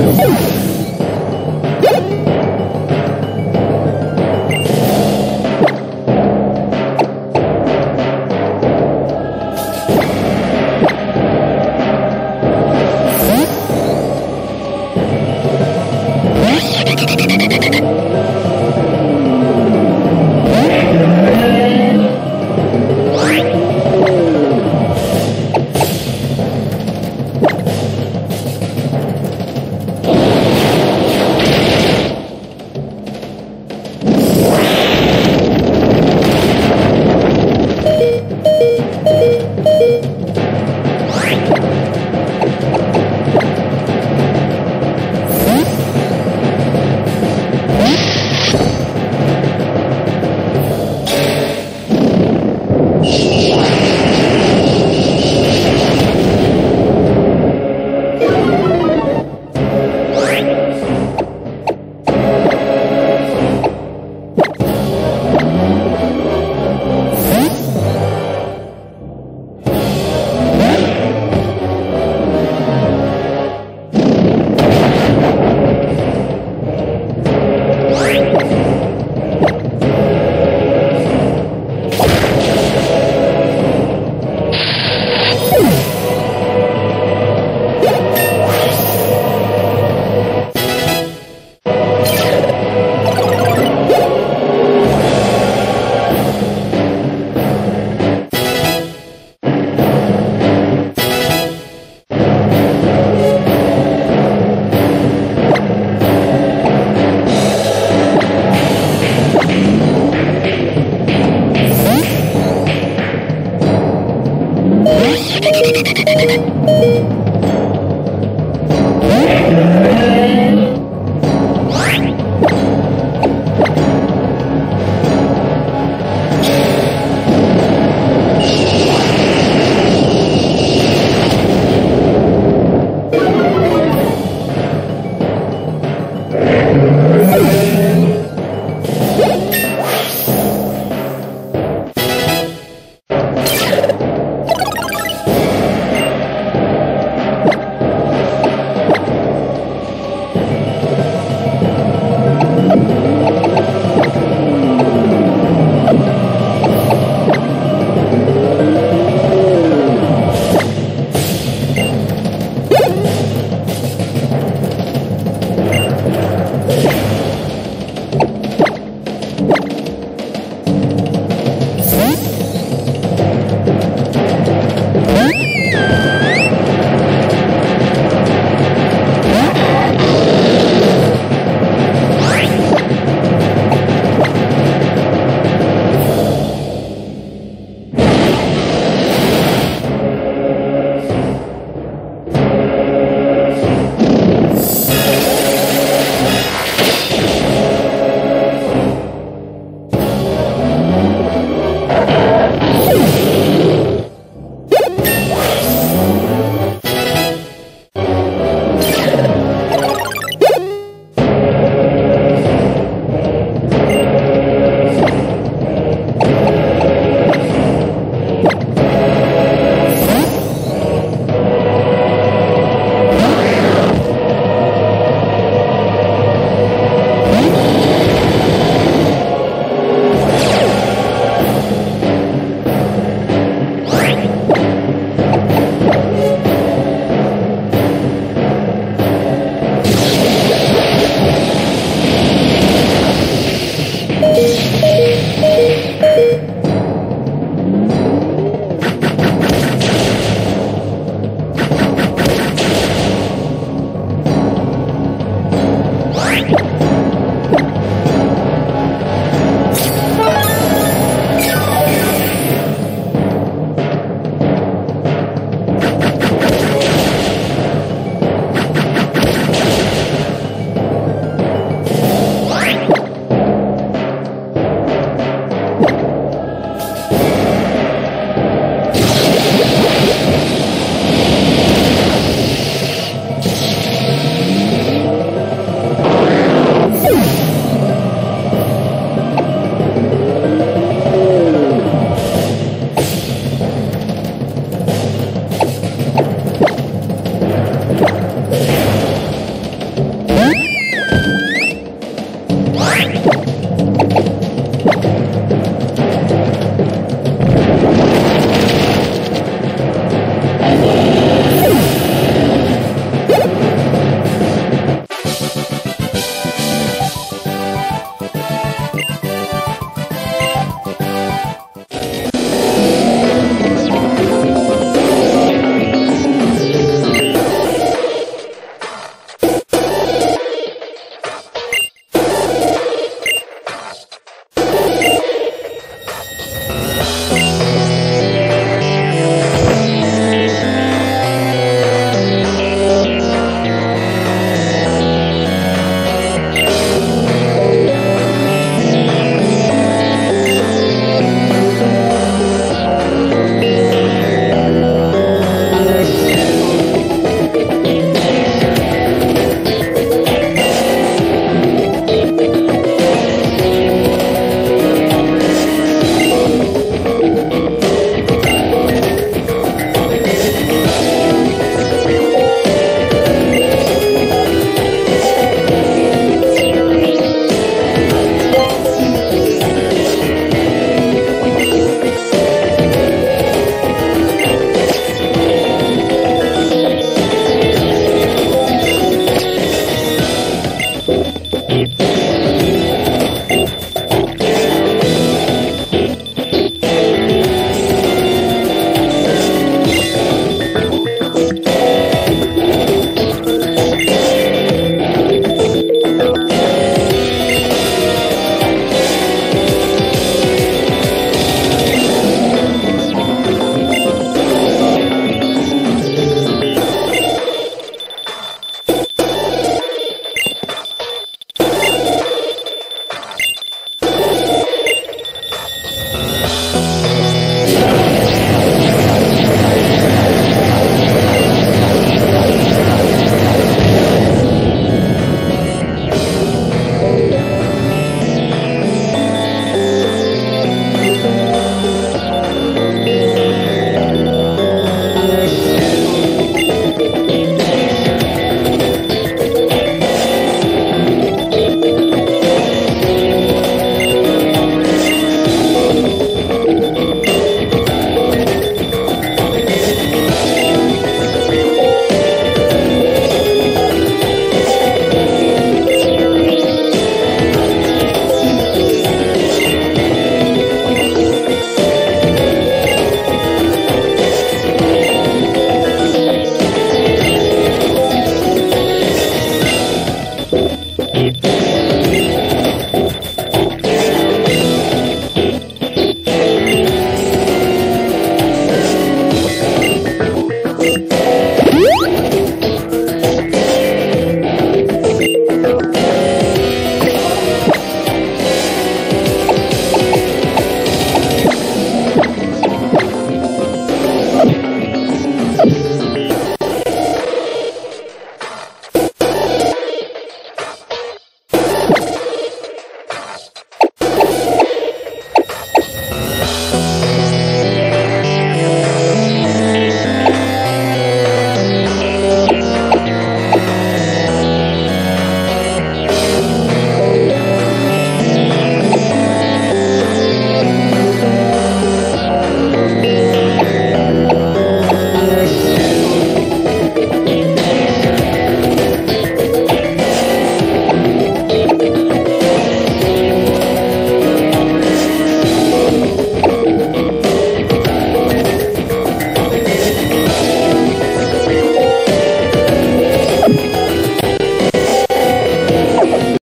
Yeah.